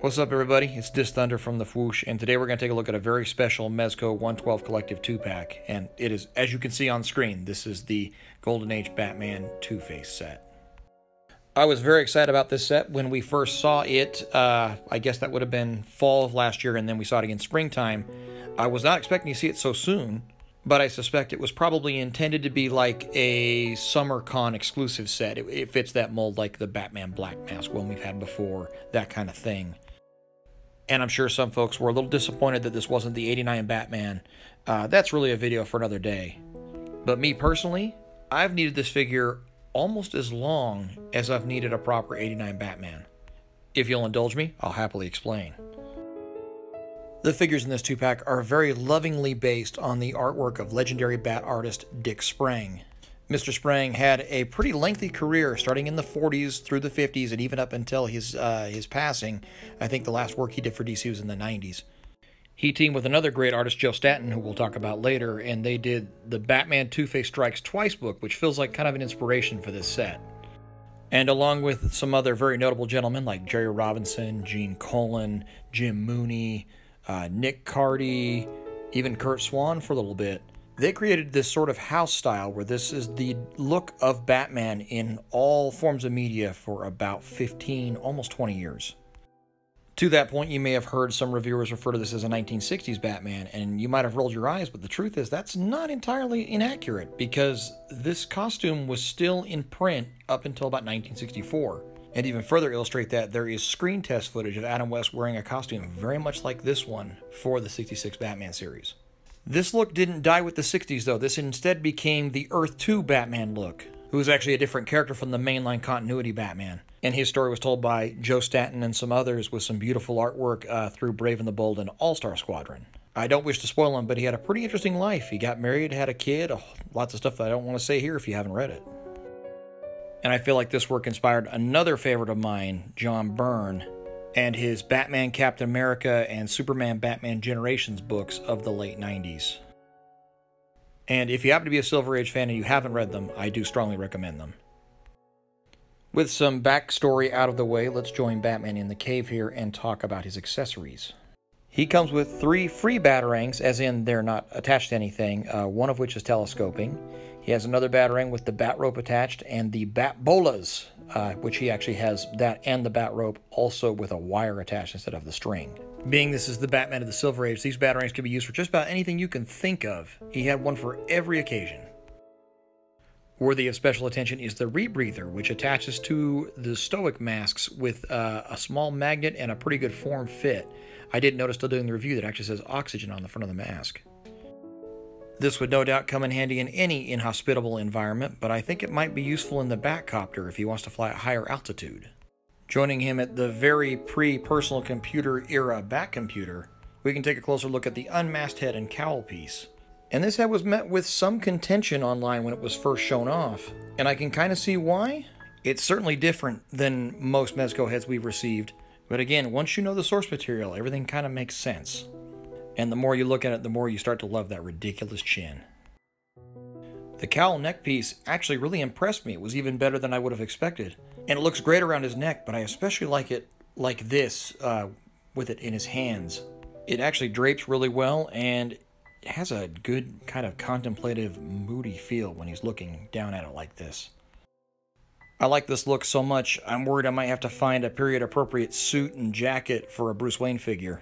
What's up, everybody? It's DisThunder from the Fwoosh, and today we're going to take a look at a very special Mezco 112 Collective 2 pack. And it is, as you can see on screen, this is the Golden Age Batman Two Face set. I was very excited about this set when we first saw it. Uh, I guess that would have been fall of last year, and then we saw it again springtime. I was not expecting to see it so soon, but I suspect it was probably intended to be like a summer con exclusive set. It, it fits that mold like the Batman Black Mask one we've had before, that kind of thing and I'm sure some folks were a little disappointed that this wasn't the 89 Batman. Uh, that's really a video for another day. But me personally, I've needed this figure almost as long as I've needed a proper 89 Batman. If you'll indulge me, I'll happily explain. The figures in this two pack are very lovingly based on the artwork of legendary bat artist Dick Sprang. Mr. Sprang had a pretty lengthy career, starting in the 40s through the 50s, and even up until his uh, his passing. I think the last work he did for DC was in the 90s. He teamed with another great artist, Joe Staton, who we'll talk about later, and they did the Batman Two Face Strikes Twice book, which feels like kind of an inspiration for this set. And along with some other very notable gentlemen like Jerry Robinson, Gene Colan, Jim Mooney, uh, Nick Cardy, even Curt Swan for a little bit, they created this sort of house style where this is the look of Batman in all forms of media for about 15, almost 20 years. To that point, you may have heard some reviewers refer to this as a 1960s Batman, and you might have rolled your eyes, but the truth is that's not entirely inaccurate because this costume was still in print up until about 1964. And even further illustrate that, there is screen test footage of Adam West wearing a costume very much like this one for the 66 Batman series. This look didn't die with the 60s, though. This instead became the Earth 2 Batman look, who was actually a different character from the mainline continuity Batman. And his story was told by Joe Staton and some others with some beautiful artwork uh, through Brave and the Bold and All Star Squadron. I don't wish to spoil him, but he had a pretty interesting life. He got married, had a kid, oh, lots of stuff that I don't want to say here if you haven't read it. And I feel like this work inspired another favorite of mine, John Byrne, and his Batman Captain America and Superman Batman Generations books of the late 90s. And if you happen to be a Silver Age fan and you haven't read them, I do strongly recommend them. With some backstory out of the way, let's join Batman in the cave here and talk about his accessories. He comes with three free batarangs, as in they're not attached to anything, uh, one of which is telescoping. He has another batarang with the bat rope attached and the bat bolas, uh, which he actually has that and the bat rope also with a wire attached instead of the string. Being this is the Batman of the Silver Age, these batarangs can be used for just about anything you can think of. He had one for every occasion. Worthy of special attention is the rebreather, which attaches to the Stoic masks with uh, a small magnet and a pretty good form fit. I didn't notice still doing the review that actually says oxygen on the front of the mask. This would no doubt come in handy in any inhospitable environment, but I think it might be useful in the Batcopter if he wants to fly at higher altitude. Joining him at the very pre-personal computer era Bat computer, we can take a closer look at the unmasked head and cowl piece. And this head was met with some contention online when it was first shown off, and I can kind of see why. It's certainly different than most Mezco heads we've received, but again, once you know the source material, everything kind of makes sense. And the more you look at it, the more you start to love that ridiculous chin. The cowl neck piece actually really impressed me. It was even better than I would have expected. And it looks great around his neck, but I especially like it like this, uh, with it in his hands. It actually drapes really well, and has a good kind of contemplative, moody feel when he's looking down at it like this. I like this look so much, I'm worried I might have to find a period appropriate suit and jacket for a Bruce Wayne figure.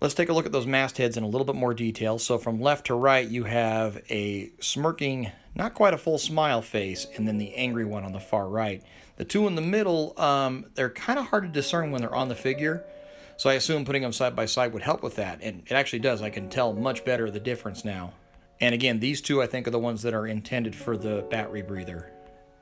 Let's take a look at those mastheads in a little bit more detail. So from left to right, you have a smirking, not quite a full smile face, and then the angry one on the far right. The two in the middle, um, they're kind of hard to discern when they're on the figure. So I assume putting them side by side would help with that. And it actually does. I can tell much better the difference now. And again, these two I think are the ones that are intended for the bat rebreather.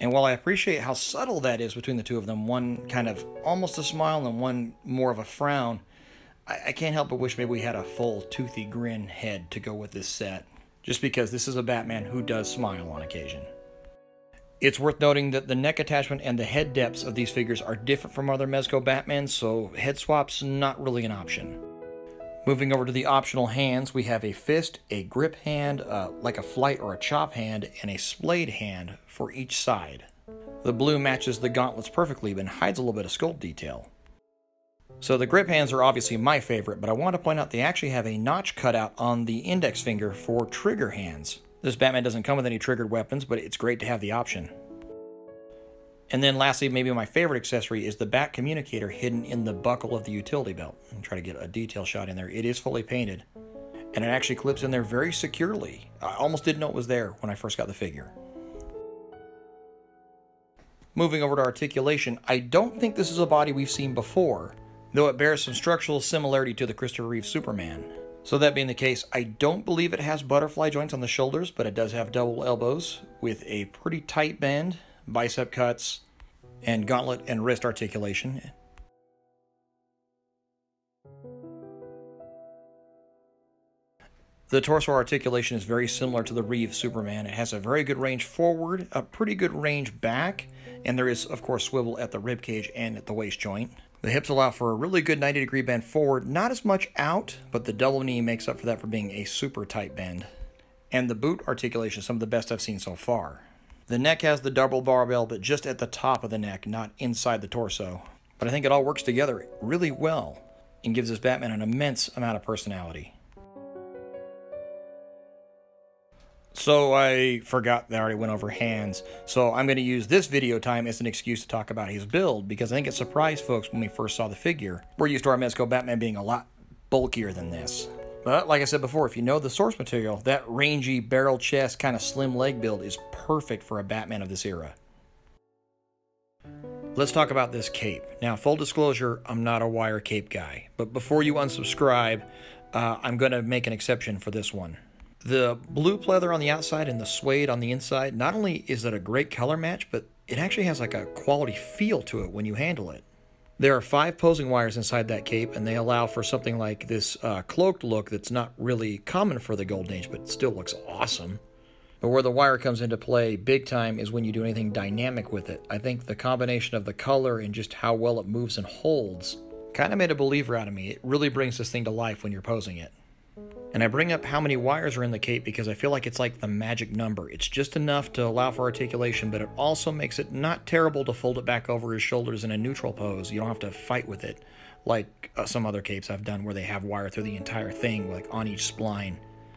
And while I appreciate how subtle that is between the two of them, one kind of almost a smile and one more of a frown, I, I can't help but wish maybe we had a full toothy grin head to go with this set, just because this is a Batman who does smile on occasion. It's worth noting that the neck attachment and the head depths of these figures are different from other Mezco Batmans, so head swap's not really an option. Moving over to the optional hands, we have a fist, a grip hand, uh, like a flight or a chop hand, and a splayed hand for each side. The blue matches the gauntlets perfectly, but hides a little bit of sculpt detail. So the grip hands are obviously my favorite, but I want to point out they actually have a notch cutout on the index finger for trigger hands. This Batman doesn't come with any triggered weapons, but it's great to have the option. And then lastly, maybe my favorite accessory is the bat communicator hidden in the buckle of the utility belt. I'll try to get a detail shot in there. It is fully painted, and it actually clips in there very securely. I almost didn't know it was there when I first got the figure. Moving over to articulation, I don't think this is a body we've seen before, though it bears some structural similarity to the Christopher Reeve Superman. So that being the case, I don't believe it has butterfly joints on the shoulders, but it does have double elbows with a pretty tight bend, bicep cuts, and gauntlet and wrist articulation. The torso articulation is very similar to the Reeve Superman. It has a very good range forward, a pretty good range back, and there is, of course, swivel at the rib cage and at the waist joint. The hips allow for a really good 90 degree bend forward, not as much out, but the double knee makes up for that for being a super tight bend. And the boot articulation is some of the best I've seen so far. The neck has the double barbell, but just at the top of the neck, not inside the torso. But I think it all works together really well and gives this Batman an immense amount of personality. So I forgot that I already went over hands. So I'm going to use this video time as an excuse to talk about his build because I think it surprised folks when we first saw the figure. We're used to our Mezco Batman being a lot bulkier than this. But like I said before, if you know the source material, that rangy barrel chest kind of slim leg build is perfect for a Batman of this era. Let's talk about this cape. Now, full disclosure, I'm not a wire cape guy. But before you unsubscribe, uh, I'm going to make an exception for this one. The blue pleather on the outside and the suede on the inside, not only is it a great color match, but it actually has like a quality feel to it when you handle it. There are five posing wires inside that cape, and they allow for something like this uh, cloaked look that's not really common for the Golden Age, but still looks awesome. But where the wire comes into play big time is when you do anything dynamic with it. I think the combination of the color and just how well it moves and holds kind of made a believer out of me. It really brings this thing to life when you're posing it. And I bring up how many wires are in the cape because I feel like it's like the magic number. It's just enough to allow for articulation, but it also makes it not terrible to fold it back over his shoulders in a neutral pose. You don't have to fight with it like uh, some other capes I've done where they have wire through the entire thing, like on each spline.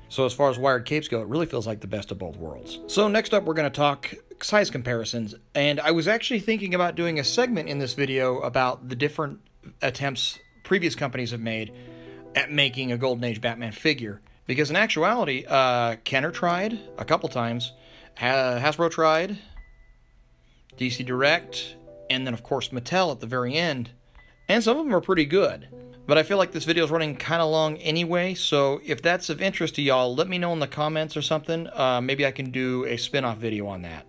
So as far as wired capes go, it really feels like the best of both worlds. So next up, we're going to talk size comparisons. And I was actually thinking about doing a segment in this video about the different attempts previous companies have made at making a Golden Age Batman figure. Because in actuality, uh, Kenner tried a couple times, Hasbro tried, DC Direct, and then of course Mattel at the very end. And some of them are pretty good. But I feel like this video is running kind of long anyway, so if that's of interest to y'all, let me know in the comments or something. Uh, maybe I can do a spin-off video on that.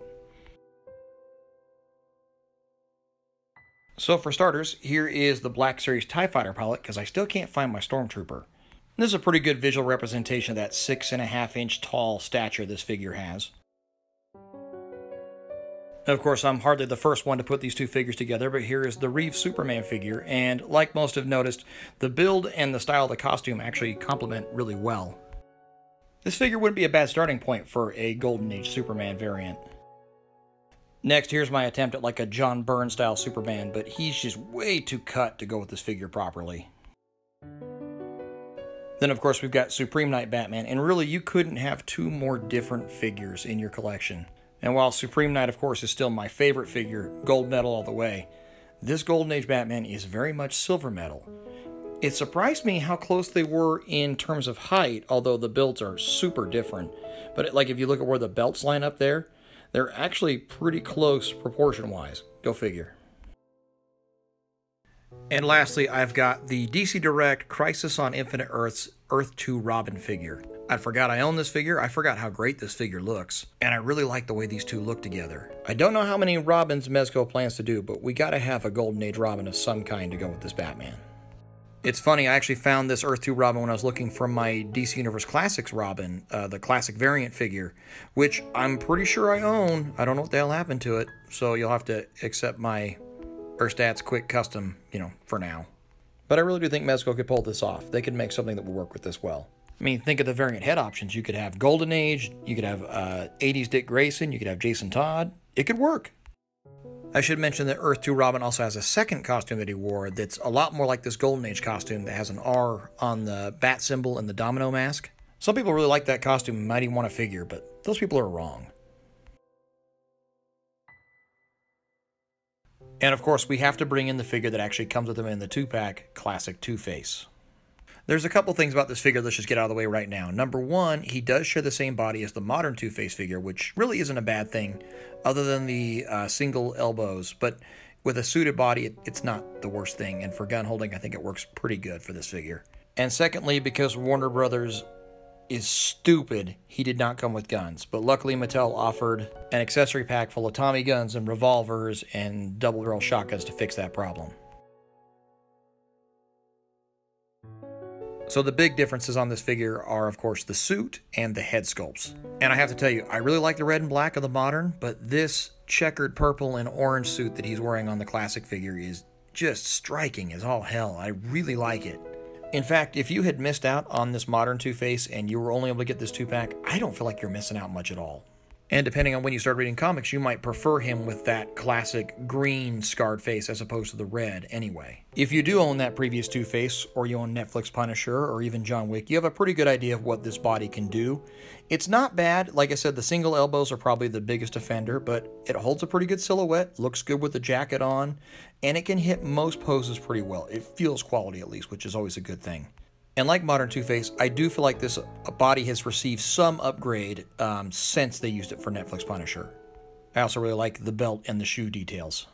So for starters, here is the Black Series TIE Fighter pilot because I still can't find my Stormtrooper. This is a pretty good visual representation of that six and a half inch tall stature this figure has. Of course, I'm hardly the first one to put these two figures together, but here is the Reeve Superman figure, and like most have noticed, the build and the style of the costume actually complement really well. This figure wouldn't be a bad starting point for a Golden Age Superman variant. Next, here's my attempt at like a John Byrne style Superman, but he's just way too cut to go with this figure properly. Then, of course, we've got Supreme Knight Batman, and really, you couldn't have two more different figures in your collection. And while Supreme Knight, of course, is still my favorite figure, gold medal all the way, this Golden Age Batman is very much silver medal. It surprised me how close they were in terms of height, although the builds are super different. But like if you look at where the belts line up there, they're actually pretty close proportion-wise. Go figure. And lastly, I've got the DC Direct Crisis on Infinite Earths Earth 2 Robin figure. I forgot I own this figure, I forgot how great this figure looks, and I really like the way these two look together. I don't know how many Robins Mezco plans to do, but we gotta have a Golden Age Robin of some kind to go with this Batman. It's funny, I actually found this Earth 2 Robin when I was looking for my DC Universe Classics Robin, uh, the classic variant figure, which I'm pretty sure I own. I don't know what the hell happened to it, so you'll have to accept my Ersatz Quick Custom, you know, for now. But I really do think Mezco could pull this off. They could make something that will work with this well. I mean, think of the variant head options. You could have Golden Age, you could have uh, 80s Dick Grayson, you could have Jason Todd. It could work. I should mention that Earth 2 Robin also has a second costume that he wore that's a lot more like this Golden Age costume that has an R on the bat symbol and the domino mask. Some people really like that costume and might even want a figure, but those people are wrong. And of course, we have to bring in the figure that actually comes with him in the two pack classic Two Face. There's a couple things about this figure let's just get out of the way right now. Number one, he does share the same body as the modern Two Face figure, which really isn't a bad thing, other than the uh, single elbows. But with a suited body, it, it's not the worst thing. And for gun holding, I think it works pretty good for this figure. And secondly, because Warner Brothers is stupid, he did not come with guns. But luckily, Mattel offered an accessory pack full of Tommy guns and revolvers and double barrel shotguns to fix that problem. So the big differences on this figure are, of course, the suit and the head sculpts. And I have to tell you, I really like the red and black of the modern, but this checkered purple and orange suit that he's wearing on the classic figure is just striking as all hell. I really like it. In fact, if you had missed out on this modern Two-Face and you were only able to get this two-pack, I don't feel like you're missing out much at all. And depending on when you start reading comics, you might prefer him with that classic green scarred face as opposed to the red anyway. If you do own that previous Two Face, or you own Netflix Punisher, or even John Wick, you have a pretty good idea of what this body can do. It's not bad. Like I said, the single elbows are probably the biggest offender, but it holds a pretty good silhouette, looks good with the jacket on, and it can hit most poses pretty well. It feels quality at least, which is always a good thing. And like Modern Two-Face, I do feel like this body has received some upgrade um, since they used it for Netflix Punisher. I also really like the belt and the shoe details.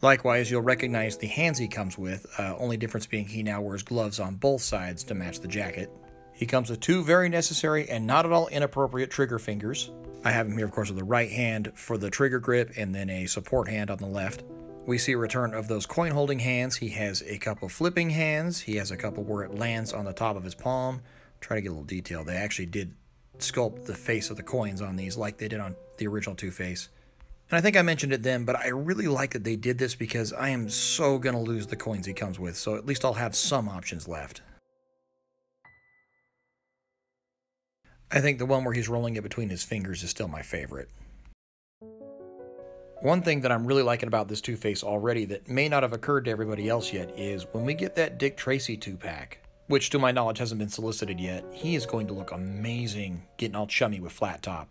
Likewise, you'll recognize the hands he comes with, uh, only difference being he now wears gloves on both sides to match the jacket. He comes with two very necessary and not at all inappropriate trigger fingers. I have him here, of course, with the right hand for the trigger grip and then a support hand on the left. We see a return of those coin holding hands. He has a couple flipping hands. He has a couple where it lands on the top of his palm. Try to get a little detail. They actually did sculpt the face of the coins on these like they did on the original Two Face. And I think I mentioned it then, but I really like that they did this because I am so going to lose the coins he comes with, so at least I'll have some options left. I think the one where he's rolling it between his fingers is still my favorite. One thing that I'm really liking about this Two Face already that may not have occurred to everybody else yet is when we get that Dick Tracy two pack, which to my knowledge hasn't been solicited yet, he is going to look amazing getting all chummy with Flattop.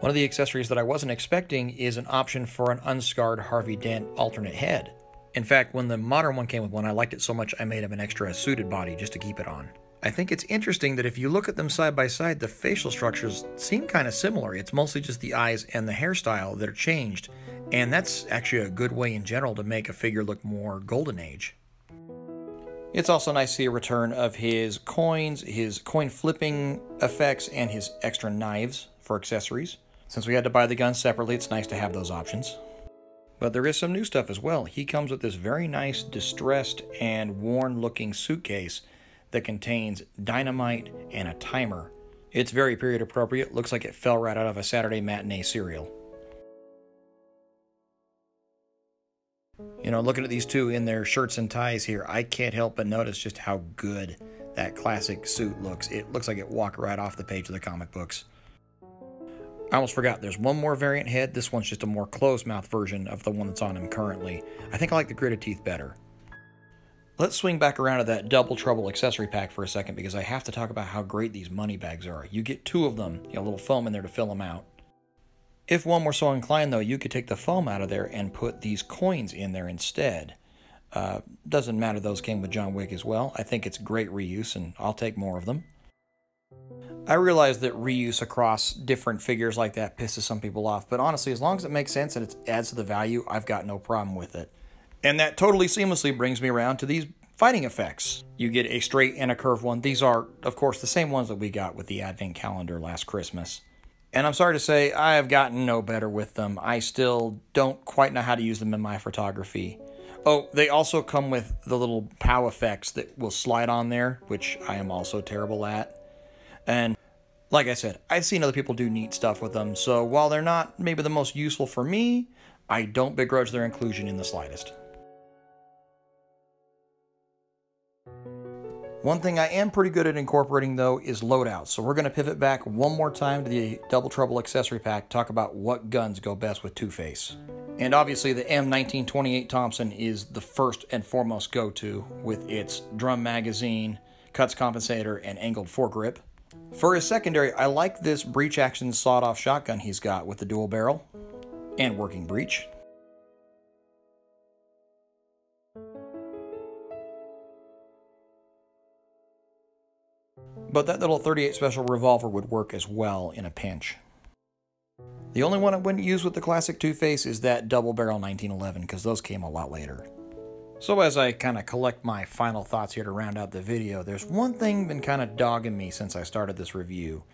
One of the accessories that I wasn't expecting is an option for an unscarred Harvey Dent alternate head. In fact, when the modern one came with one, I liked it so much I made him an extra suited body just to keep it on. I think it's interesting that if you look at them side by side, the facial structures seem kind of similar. It's mostly just the eyes and the hairstyle that are changed, and that's actually a good way in general to make a figure look more golden age. It's also nice to see a return of his coins, his coin flipping effects, and his extra knives for accessories. Since we had to buy the guns separately, it's nice to have those options. But there is some new stuff as well. He comes with this very nice, distressed, and worn looking suitcase that contains dynamite and a timer. It's very period appropriate, looks like it fell right out of a Saturday matinee serial. You know, looking at these two in their shirts and ties here, I can't help but notice just how good that classic suit looks. It looks like it walked right off the page of the comic books. I almost forgot, there's one more variant head. This one's just a more closed mouth version of the one that's on him currently. I think I like the gritted teeth better. Let's swing back around to that Double Trouble accessory pack for a second because I have to talk about how great these money bags are. You get two of them, you a little foam in there to fill them out. If one were so inclined, though, you could take the foam out of there and put these coins in there instead. Uh, doesn't matter, those came with John Wick as well. I think it's great reuse, and I'll take more of them. I realize that reuse across different figures like that pisses some people off, but honestly, as long as it makes sense and it adds to the value, I've got no problem with it. And that totally seamlessly brings me around to these fighting effects. You get a straight and a curved one. These are, of course, the same ones that we got with the Advent calendar last Christmas. And I'm sorry to say, I have gotten no better with them. I still don't quite know how to use them in my photography. Oh, they also come with the little POW effects that will slide on there, which I am also terrible at. And like I said, I've seen other people do neat stuff with them, so while they're not maybe the most useful for me, I don't begrudge their inclusion in the slightest. One thing I am pretty good at incorporating though is loadouts. So we're going to pivot back one more time to the Double Trouble accessory pack, talk about what guns go best with Two-Face. And obviously the M1928 Thompson is the first and foremost go-to with its drum magazine, Cutts compensator, and angled foregrip. For his secondary, I like this breech action sawed-off shotgun he's got with the dual barrel and working breech. But that little 38 special revolver would work as well in a pinch. The only one I wouldn't use with the classic Two-Face is that double barrel 1911 because those came a lot later. So as I kind of collect my final thoughts here to round out the video, there's one thing been kind of dogging me since I started this review.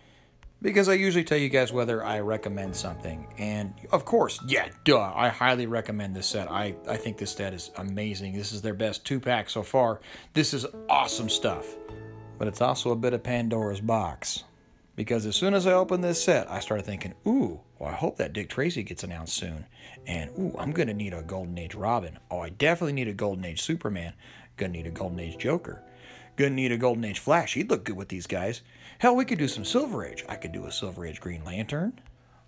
Because I usually tell you guys whether I recommend something. And of course, yeah, duh, I highly recommend this set. I, I think this set is amazing. This is their best two-pack so far. This is awesome stuff but it's also a bit of Pandora's box. Because as soon as I opened this set, I started thinking, ooh, well, I hope that Dick Tracy gets announced soon. And ooh, I'm going to need a Golden Age Robin. Oh, I definitely need a Golden Age Superman. Gonna need a Golden Age Joker. Gonna need a Golden Age Flash. He'd look good with these guys. Hell, we could do some Silver Age. I could do a Silver Age Green Lantern.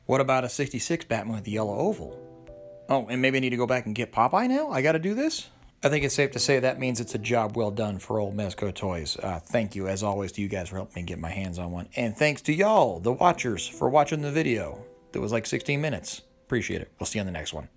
What about a 66 Batman with the yellow oval? Oh, and maybe I need to go back and get Popeye now? I gotta do this? I think it's safe to say that means it's a job well done for old Mezco Toyz. Uh, thank you, as always, to you guys for helping me get my hands on one. And thanks to y'all, the watchers, for watching the video. That was like 16 minutes. Appreciate it. We'll see you on the next one.